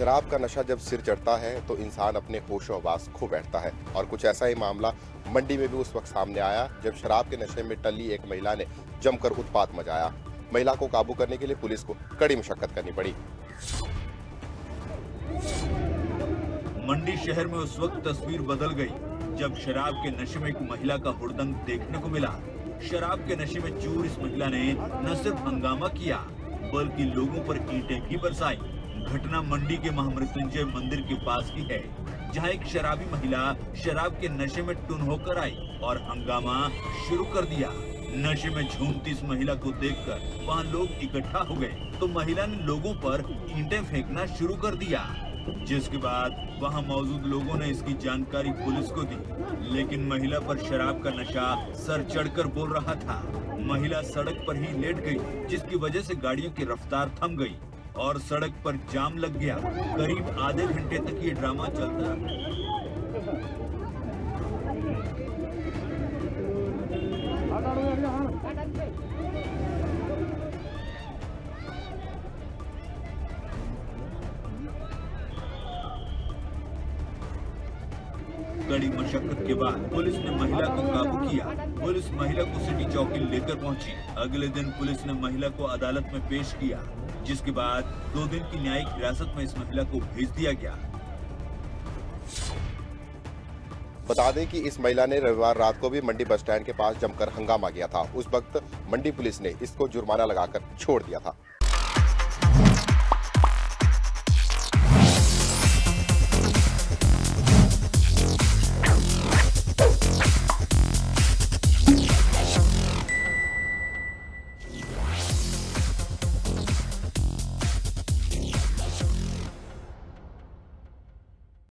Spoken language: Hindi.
शराब का नशा जब सिर चढ़ता है तो इंसान अपने होशो हवास खो बैठता है। और कुछ ऐसा ही मामला मंडी में भी उस वक्त सामने आया, जब शराब के नशे में टली एक महिला ने जमकर उत्पात मचाया। महिला को काबू करने के लिए पुलिस को कड़ी मशक्कत करनी पड़ी। मंडी शहर में उस वक्त तस्वीर बदल गई, जब शराब के नशे में एक महिला का हुड़दंग देखने को मिला। शराब के नशे में चूर इस महिला ने न सिर्फ़ हंगामा किया, बल्कि लोगों पर ईंटें भी बरसाई। घटना मंडी के महामृत्युंजय मंदिर के पास की है, जहाँ एक शराबी महिला शराब के नशे में टुन होकर आई और हंगामा शुरू कर दिया। नशे में झूमती इस महिला को देखकर वहाँ लोग इकट्ठा हो गए तो महिला ने लोगों पर ईंटें फेंकना शुरू कर दिया, जिसके बाद वहाँ मौजूद लोगों ने इसकी जानकारी पुलिस को दी, लेकिन महिला पर शराब का नशा सर चढ़कर बोल रहा था। महिला सड़क पर ही लेट गई, जिसकी वजह से गाड़ियों की रफ्तार थम गई। और सड़क पर जाम लग गया। करीब आधे घंटे तक ये ड्रामा चलता कड़ी मशक्कत के बाद पुलिस ने महिला को काबू किया। पुलिस महिला को सिटी चौकी लेकर पहुँची। अगले दिन पुलिस ने महिला को अदालत में पेश किया। जिसके बाद दो दिन की न्यायिक हिरासत में इस महिला को भेज दिया गया। बता दें कि इस महिला ने रविवार रात को भी मंडी बस स्टैंड के पास जमकर हंगामा किया था। उस वक्त मंडी पुलिस ने इसको जुर्माना लगाकर छोड़ दिया था।